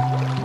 you